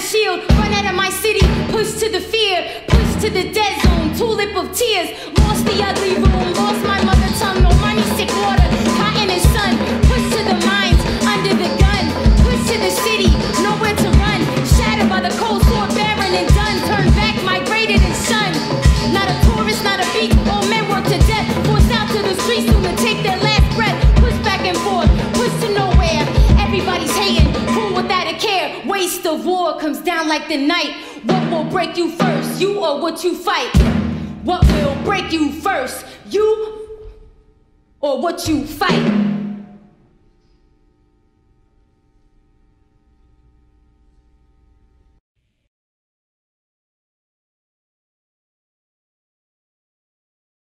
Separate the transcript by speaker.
Speaker 1: a shield. Run out of my city, push to the fear, push to the dead zone, tulip of tears. Like the night. What will break you first, you or what you fight? What will break you first, you or what you fight?